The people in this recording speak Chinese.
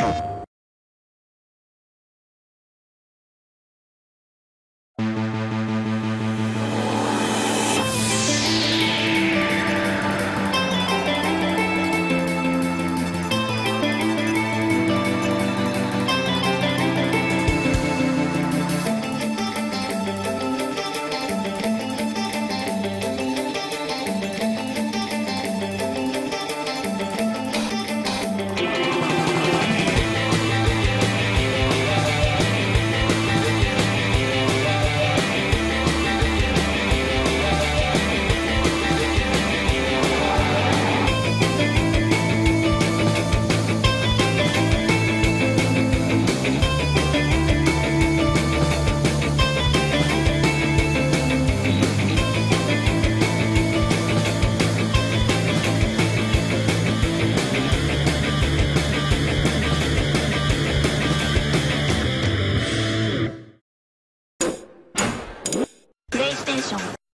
you 정도